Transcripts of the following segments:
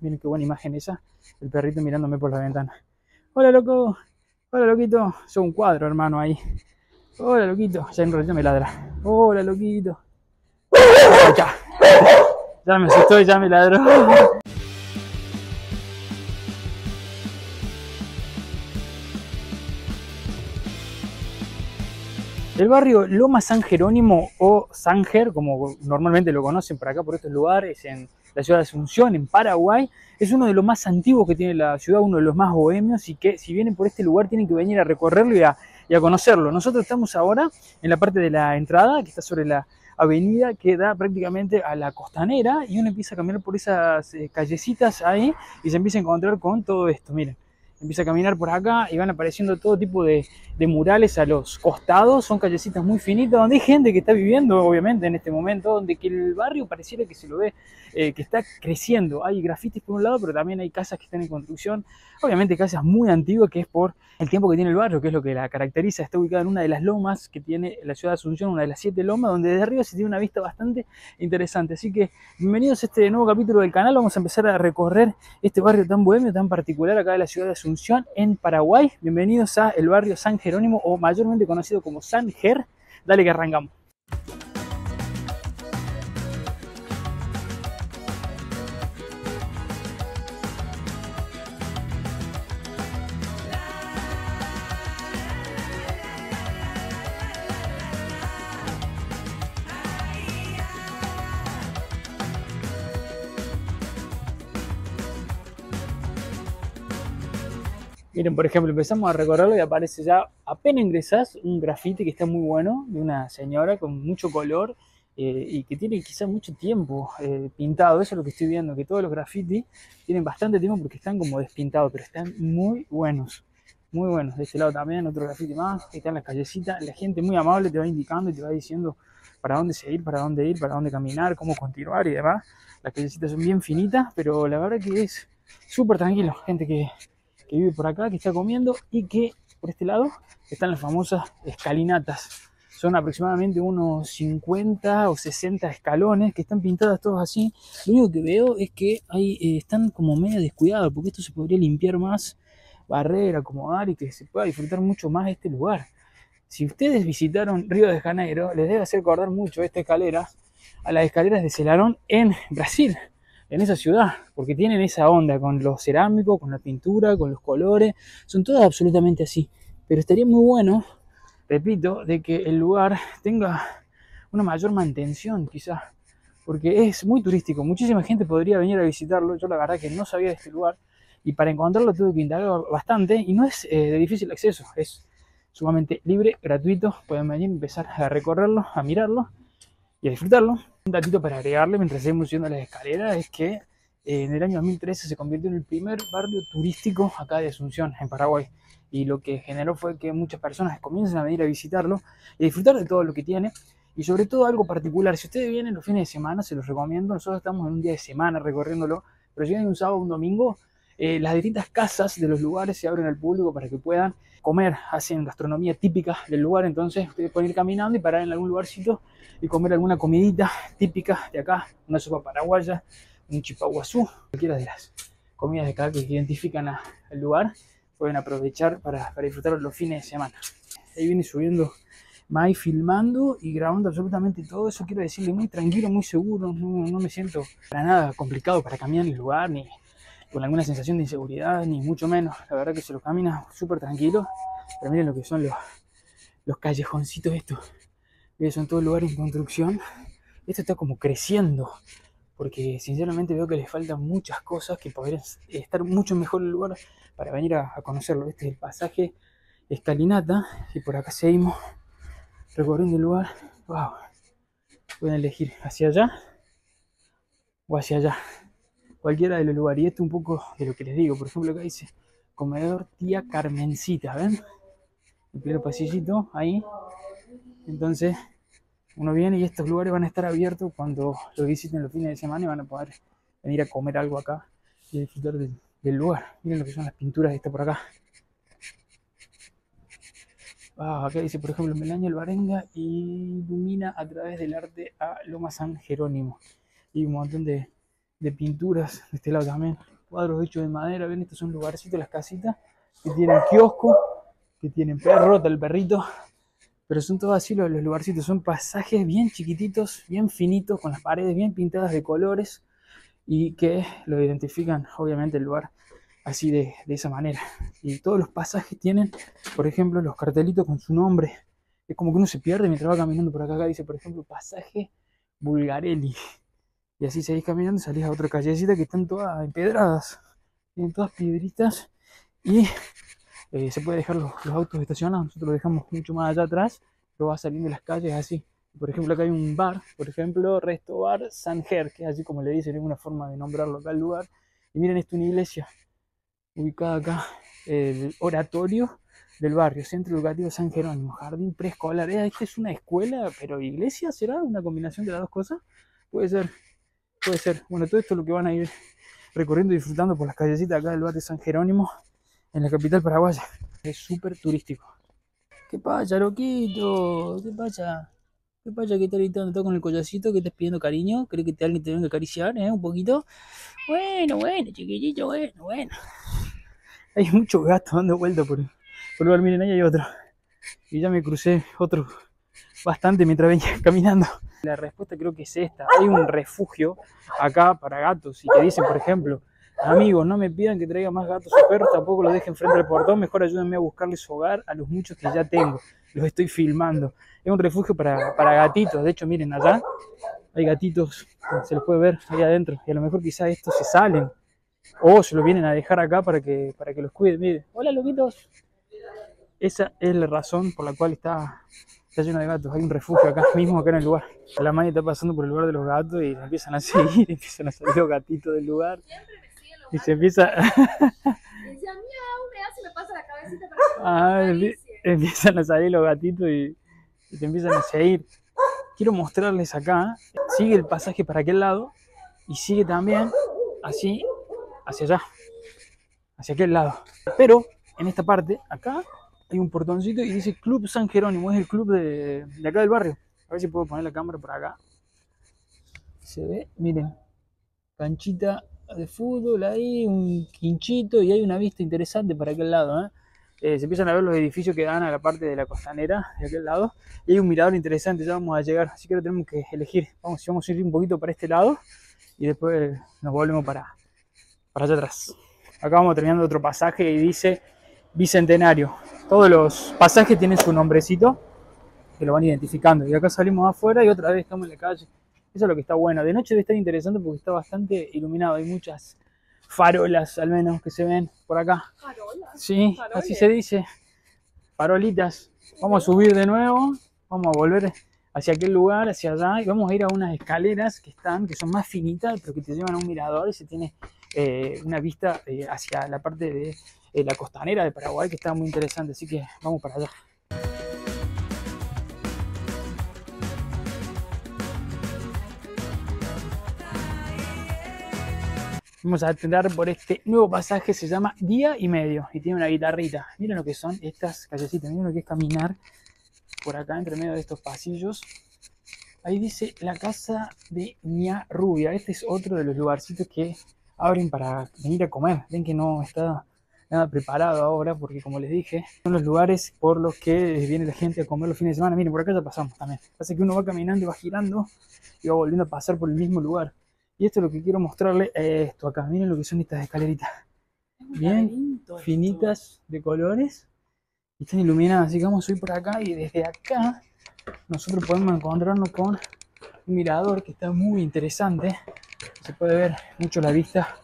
Miren qué buena imagen esa. El perrito mirándome por la ventana. Hola, loco. Hola, loquito. Soy un cuadro, hermano, ahí. Hola, loquito. Ya en realidad me ladra. Hola, loquito. Ya. Ya me asustó y ya me ladró. El barrio Loma San Jerónimo o Sanger, como normalmente lo conocen por acá, por estos lugares, en la ciudad de Asunción, en Paraguay, es uno de los más antiguos que tiene la ciudad, uno de los más bohemios y que si vienen por este lugar tienen que venir a recorrerlo y a, y a conocerlo. Nosotros estamos ahora en la parte de la entrada, que está sobre la avenida que da prácticamente a la costanera y uno empieza a caminar por esas eh, callecitas ahí y se empieza a encontrar con todo esto, miren empieza a caminar por acá y van apareciendo todo tipo de, murales a los costados, son callecitas muy finitas donde hay gente que está viviendo obviamente en este momento, donde que el barrio pareciera que se lo ve, eh, que está creciendo, hay grafitis por un lado, pero también hay casas que están en construcción, obviamente casas muy antiguas que es por el tiempo que tiene el barrio, que es lo que la caracteriza, está ubicada en una de las lomas que tiene la ciudad de Asunción, una de las siete lomas, donde desde arriba se tiene una vista bastante interesante, así que bienvenidos a este nuevo capítulo del canal, vamos a empezar a recorrer este barrio tan bohemio, tan particular acá de la ciudad de Asunción, En Paraguay. Bienvenidos a el barrio San Jerónimo o mayormente conocido como San Ger. Dale que arrancamos. Miren, por ejemplo, empezamos a recorrerlo y aparece ya, apenas ingresas, un grafite que está muy bueno, de una señora con mucho color eh, y que tiene quizás mucho tiempo eh, pintado. Eso es lo que estoy viendo, que todos los grafitis tienen bastante tiempo porque están como despintados, pero están muy buenos. Muy buenos. De este lado también, otro grafiti más. Ahí están las callecitas. La gente muy amable te va indicando y te va diciendo para dónde seguir, para dónde ir, para dónde caminar, cómo continuar y demás. Las callecitas son bien finitas, pero la verdad que es súper tranquilo. Gente que que vive por acá, que está comiendo y que por este lado están las famosas escalinatas. Son aproximadamente unos 50 o 60 escalones que están pintadas todos así. Lo único que veo es que ahí eh, están como medio descuidados porque esto se podría limpiar más, barrer, acomodar y que se pueda disfrutar mucho más este lugar. Si ustedes visitaron Río de Janeiro, les debe hacer acordar mucho esta escalera a las escaleras de Celarón en Brasil en esa ciudad, porque tienen esa onda con los cerámicos, con la pintura, con los colores, son todas absolutamente así. Pero estaría muy bueno, repito, de que el lugar tenga una mayor mantención quizás, porque es muy turístico, muchísima gente podría venir a visitarlo, yo la verdad que no sabía de este lugar, y para encontrarlo tuve que indagar bastante, y no es eh, de difícil acceso, es sumamente libre, gratuito, pueden venir, empezar a recorrerlo, a mirarlo, y a disfrutarlo. Un datito para agregarle mientras seguimos subiendo las escaleras es que eh, en el año 2013 se convirtió en el primer barrio turístico acá de Asunción, en Paraguay. Y lo que generó fue que muchas personas comiencen a venir a visitarlo y a disfrutar de todo lo que tiene. Y sobre todo algo particular, si ustedes vienen los fines de semana, se los recomiendo. Nosotros estamos en un día de semana recorriéndolo, pero si vienen un sábado o un domingo, eh, las distintas casas de los lugares se abren al público para que puedan comer, hacen gastronomía típica del lugar, entonces ustedes pueden ir caminando y parar en algún lugarcito y comer alguna comidita típica de acá, una sopa paraguaya, un chipaguazú, cualquiera de las comidas de acá que identifican al lugar, pueden aprovechar para, para disfrutar los fines de semana. Ahí viene subiendo Mai filmando y grabando absolutamente todo eso, quiero decirle, muy tranquilo, muy seguro, no, no me siento para nada complicado para caminar el lugar, ni, con alguna sensación de inseguridad, ni mucho menos. La verdad que se lo camina súper tranquilo. Pero miren lo que son los, los callejoncitos estos. Son todos lugares en construcción. Esto está como creciendo. Porque sinceramente veo que les faltan muchas cosas que podrían estar mucho mejor el lugar para venir a, conocerlo. Este es el pasaje Escalinata. Y por acá seguimos recorriendo el lugar. Pueden elegir hacia allá o hacia allá cualquiera de los lugares. Y esto un poco de lo que les digo. Por ejemplo, acá dice comedor tía Carmencita, ¿ven? El primer pasillito ahí. Entonces, uno viene y estos lugares van a estar abiertos cuando lo visiten los fines de semana y van a poder venir a comer algo acá y disfrutar del, lugar. Miren lo que son las pinturas de esta por acá. Ah, acá dice, por ejemplo, Melaño Alvarenga ilumina a través del arte a Loma San Jerónimo. Y un montón de, de pinturas de este lado también. Cuadros hechos de madera, ven, estos son lugarcitos, las casitas que tienen kiosco, que tienen perro, tal perrito. Pero son todos así los, los lugarcitos, son pasajes bien chiquititos, bien finitos, con las paredes bien pintadas de colores y que lo identifican obviamente el lugar así de, de, esa manera. Y todos los pasajes tienen, por ejemplo, los cartelitos con su nombre. Es como que uno se pierde mientras va caminando por acá. Acá dice, por ejemplo, pasaje Bulgarelli. Y así seguís caminando salís a otra callecita que están todas empedradas. Tienen todas piedritas. Y eh, se puede dejar los, los, autos estacionados. Nosotros los dejamos mucho más allá atrás. Pero va saliendo las calles así. Por ejemplo, acá hay un bar, por ejemplo, Resto Bar Sanger, que es así como le dicen, es una forma de nombrarlo acá al lugar. Y miren, esto es una iglesia ubicada acá, el oratorio del barrio, Centro Educativo San Jerónimo, jardín preescolar. Eh, ¿Esta es una escuela, pero iglesia? ¿Será una combinación de las dos cosas? Puede ser, puede ser. Bueno, todo esto es lo que van a ir recorriendo y disfrutando por las callecitas acá del barrio San Jerónimo, en la capital paraguaya. Es súper turístico. ¿Qué pasa, loquito? ¿Qué pasa? ¿Qué pasa que te gritando todo con el collacito? que estás pidiendo cariño? ¿Crees que te, alguien te venga a acariciar, eh? Un poquito. Bueno, bueno, chiquitito, bueno, bueno. Hay muchos gatos dando vuelta por, por el lugar. Miren, ahí hay otro. Y ya me crucé otro bastante mientras venía caminando. La respuesta creo que es esta. Hay un refugio acá para gatos. Y te dicen, por ejemplo, amigos, no me pidan que traiga más gatos o perros, tampoco los dejen frente al portón. Mejor ayúdenme a buscarles hogar a los muchos que ya tengo. Los estoy filmando. Es un refugio para, para gatitos. De hecho, miren allá. Hay gatitos, se los puede ver ahí adentro. Y a lo mejor quizás estos se salen. O se los vienen a dejar acá para que, para que los cuiden. Miren, hola loquitos. Esa es la razón por la cual está, está lleno de gatos. Hay un refugio acá mismo, acá en el lugar. La madre está pasando por el lugar de los gatos y empiezan a seguir, empiezan a salir los gatitos del lugar. Y se empieza. ah, empiezan a salir los gatitos y, y, te empiezan a seguir. Quiero mostrarles acá. Sigue el pasaje para aquel lado y sigue también así hacia allá, hacia aquel lado. Pero en esta parte, acá, hay un portoncito y dice Club San Jerónimo, es el club de, de acá del barrio. A ver si puedo poner la cámara por acá. Se ve, miren, canchita de fútbol ahí, un quinchito y hay una vista interesante para aquel lado. ¿eh? Eh, se empiezan a ver los edificios que dan a la parte de la costanera de aquel lado y hay un mirador interesante, ya vamos a llegar, así que ahora tenemos que elegir, vamos, vamos a ir un poquito para este lado y después nos volvemos para, para allá atrás. Acá vamos terminando otro pasaje y dice Bicentenario. Todos los pasajes tienen su nombrecito que lo van identificando y acá salimos afuera y otra vez estamos en la calle. Eso es lo que está bueno. De noche debe estar interesante porque está bastante iluminado. Hay muchas farolas, al menos, que se ven por acá. ¿Farolas? Sí, ¿Faroles? así se dice. Farolitas. Vamos a subir de nuevo. Vamos a volver hacia aquel lugar, hacia allá. Y vamos a ir a unas escaleras que están, que son más finitas, pero que te llevan a un mirador y se tiene eh, una vista eh, hacia la parte de eh, la costanera de Paraguay que está muy interesante. Así que vamos para allá. Vamos a entrar por este nuevo pasaje, se llama Día y Medio y tiene una guitarrita. Miren lo que son estas callecitas, miren lo que es caminar por acá entre medio de estos pasillos. Ahí dice la casa de Ña Rubia. Este es otro de los lugarcitos que abren para venir a comer. Ven que no está nada preparado ahora porque como les dije, son los lugares por los que viene la gente a comer los fines de semana. Miren, por acá ya pasamos también. Pasa que uno va caminando y va girando y va volviendo a pasar por el mismo lugar. Y esto es lo que quiero mostrarle, esto acá, miren lo que son estas escaleritas. Bien finitas de colores y están iluminadas, así que vamos a subir por acá y desde acá nosotros podemos encontrarnos con un mirador que está muy interesante. Se puede ver mucho la vista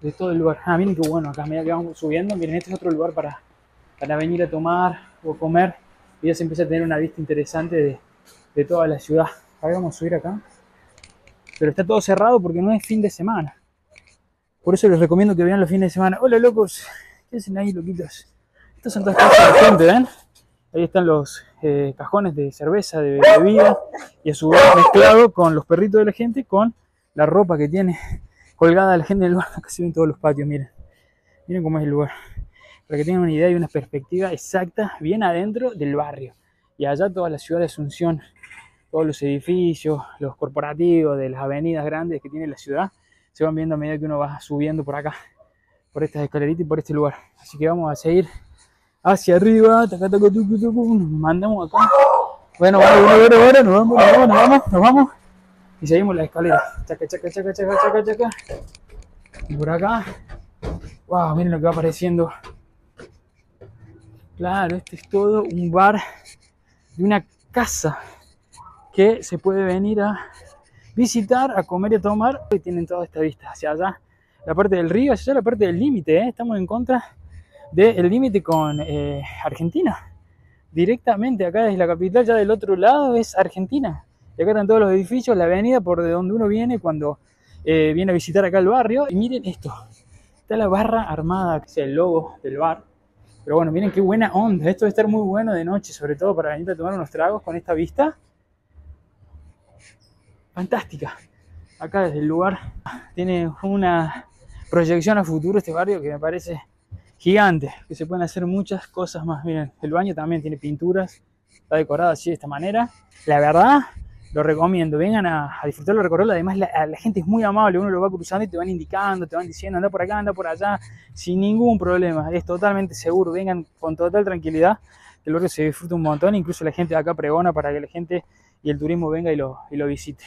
de todo el lugar. Ah, miren qué bueno acá, mira que vamos subiendo, miren este es otro lugar para, para venir a tomar o comer y ya se empieza a tener una vista interesante de, de toda la ciudad. Ahora vamos a subir acá pero está todo cerrado porque no es fin de semana. Por eso les recomiendo que vean los fines de semana. Hola locos, ¿qué hacen ahí loquitos? Estas son todas cosas de gente, ¿ven? Ahí están los eh, cajones de cerveza, de bebida, y a su vez mezclado con los perritos de la gente, con la ropa que tiene colgada la gente del lugar. Acá se ven todos los patios, miren. Miren cómo es el lugar. Para que tengan una idea y una perspectiva exacta, bien adentro del barrio. Y allá toda la ciudad de Asunción todos los edificios, los corporativos de las avenidas grandes que tiene la ciudad, se van viendo a medida que uno va subiendo por acá, por estas escaleritas y por este lugar. Así que vamos a seguir hacia arriba, nos mandamos acá. Bueno, bueno, bueno, bueno, nos vamos, nos vamos, nos vamos, nos vamos. Y seguimos la escalera. Chaca, chaca, chaca, chaca, chaca, chaca. Y por acá. Wow, miren lo que va apareciendo. Claro, este es todo un bar de una casa que se puede venir a visitar, a comer y a tomar. Y tienen toda esta vista hacia allá, la parte del río, hacia allá la parte del límite. ¿eh? Estamos en contra del límite con eh, Argentina. Directamente acá desde la capital, ya del otro lado es Argentina. Y acá están todos los edificios, la avenida por de donde uno viene cuando eh, viene a visitar acá el barrio. Y miren esto, está la barra armada, que es el logo del bar. Pero bueno, miren qué buena onda. Esto debe estar muy bueno de noche, sobre todo para venir a tomar unos tragos con esta vista. Fantástica. Acá desde el lugar tiene una proyección a futuro este barrio que me parece gigante, que se pueden hacer muchas cosas más. Miren, el baño también tiene pinturas, está decorado así de esta manera. La verdad, lo recomiendo, vengan a, a disfrutar los recorridos. Además, la, gente es muy amable, uno lo va cruzando y te van indicando, te van diciendo, anda por acá, anda por allá, sin ningún problema. Es totalmente seguro, vengan con total tranquilidad, el barrio se disfruta un montón. Incluso la gente de acá pregona para que la gente y el turismo venga y lo, visite.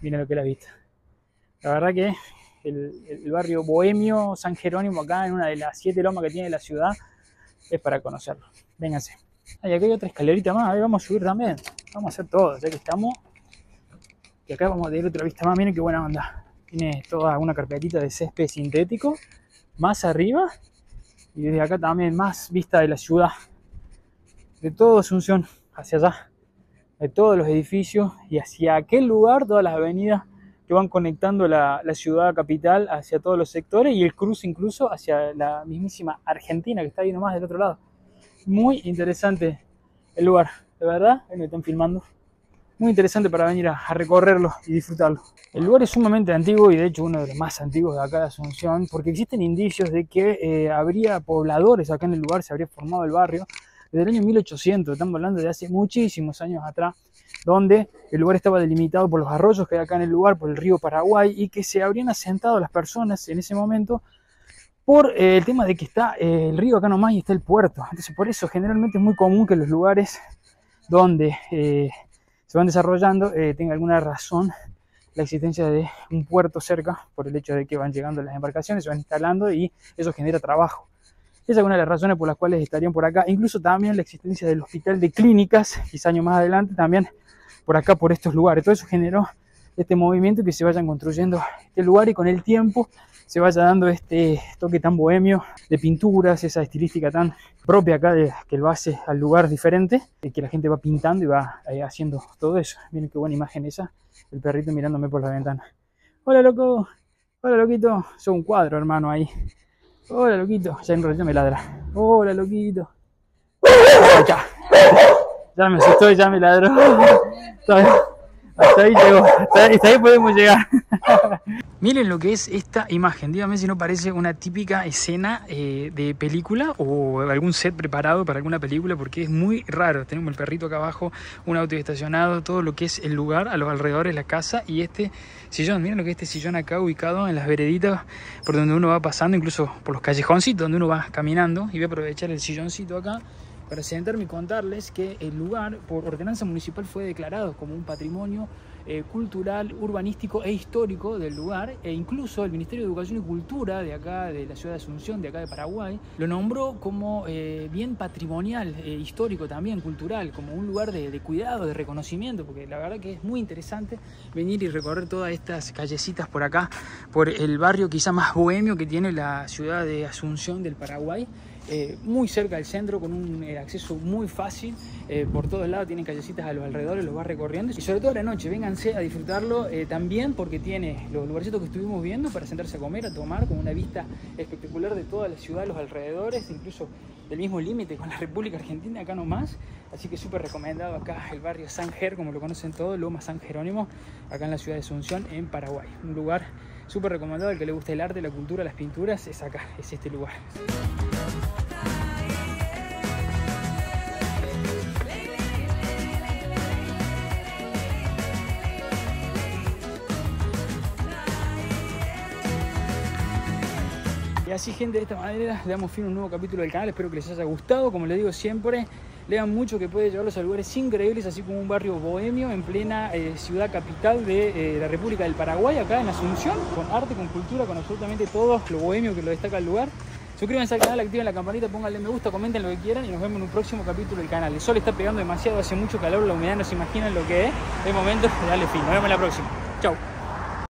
Miren lo que la vista. La verdad que el, el, barrio bohemio San Jerónimo acá en una de las siete lomas que tiene la ciudad es para conocerlo. Vénganse. Ay, acá hay otra escalerita más, ahí vamos a subir también. Vamos a hacer todo, ya que estamos. Y acá vamos a tener otra vista más, miren qué buena onda. Tiene toda una carpetita de césped sintético. Más arriba. Y desde acá también más vista de la ciudad. De todo Asunción hacia allá. De todos los edificios y hacia aquel lugar, todas las avenidas que van conectando la, la, ciudad capital hacia todos los sectores y el cruce incluso hacia la mismísima Argentina que está ahí nomás del otro lado. Muy interesante el lugar, de verdad, ahí me están filmando. Muy interesante para venir a, recorrerlo y disfrutarlo. El lugar es sumamente antiguo y de hecho uno de los más antiguos de acá de Asunción porque existen indicios de que eh, habría pobladores acá en el lugar, se habría formado el barrio desde el año 1800, estamos hablando de hace muchísimos años atrás, donde el lugar estaba delimitado por los arroyos que hay acá en el lugar, por el río Paraguay, y que se habrían asentado las personas en ese momento por eh, el tema de que está eh, el río acá nomás y está el puerto. Entonces por eso generalmente es muy común que los lugares donde eh, se van desarrollando tenga alguna razón la existencia de un puerto cerca, por el hecho de que van llegando las embarcaciones, se van instalando y eso genera trabajo. Esa es una de las razones por las cuales estarían por acá. Incluso también la existencia del hospital de clínicas, quizá años más adelante, también por acá, por estos lugares. Todo eso generó este movimiento que se vayan construyendo este lugar y con el tiempo se vaya dando este toque tan bohemio de pinturas, esa estilística tan propia acá de, que lo hace al lugar diferente, y que la gente va pintando y va eh, haciendo todo eso. Miren qué buena imagen esa, el perrito mirándome por la ventana. Hola loco, hola loquito, soy un cuadro hermano ahí. Hola loquito, ya en realidad me ladra. Hola loquito. Ya. ya me asustó ya me ladró. Hasta ahí llegó, hasta ahí, hasta ahí podemos llegar. Miren lo que es esta imagen, dígame si no parece una típica escena eh, de película o algún set preparado para alguna película porque es muy raro. Tenemos el perrito acá abajo, un auto estacionado, todo lo que es el lugar, a los alrededores, la casa y este sillón. Miren lo que es este sillón acá ubicado en las vereditas por donde uno va pasando, incluso por los callejoncitos donde uno va caminando y voy a aprovechar el silloncito acá para sentarme y contarles que el lugar por ordenanza municipal fue declarado como un patrimonio eh, cultural, urbanístico e histórico del lugar e incluso el Ministerio de Educación y Cultura de acá, de la ciudad de Asunción, de acá de Paraguay, lo nombró como eh, bien patrimonial, eh, histórico también, cultural, como un lugar de, de, cuidado, de reconocimiento, porque la verdad que es muy interesante venir y recorrer todas estas callecitas por acá, por el barrio quizá más bohemio que tiene la ciudad de Asunción del Paraguay. Eh, muy cerca del centro, con un eh, acceso muy fácil. Eh, por todos lados tienen callecitas a los alrededores, los va recorriendo. Y sobre todo a la noche, vénganse a disfrutarlo también porque tiene los lugarcitos que estuvimos viendo para sentarse a comer, a tomar, con una vista espectacular de toda la ciudad, los alrededores, incluso del mismo límite con la República Argentina, acá nomás. Así que súper recomendado acá el barrio San Ger, como lo conocen todos, Loma San Jerónimo, acá en la ciudad de Asunción, en Paraguay. Un lugar súper recomendado al que le gusta el arte, la cultura, las pinturas, es acá, es este lugar. Y así gente, de esta manera le damos fin a un nuevo capítulo del canal, espero que les haya gustado, como les digo siempre, lean mucho que puede llevarlos a lugares increíbles, así como un barrio bohemio en plena eh, ciudad capital de eh, la República del Paraguay, acá en Asunción, con arte, con cultura, con absolutamente todo lo bohemio que lo destaca el lugar. Suscríbanse al canal, activen la campanita, pónganle me gusta, comenten lo que quieran y nos vemos en un próximo capítulo del canal. El sol está pegando demasiado, hace mucho calor, la humedad no se imaginan lo que es. Es momento de darle fin. Nos vemos en la próxima. Chau.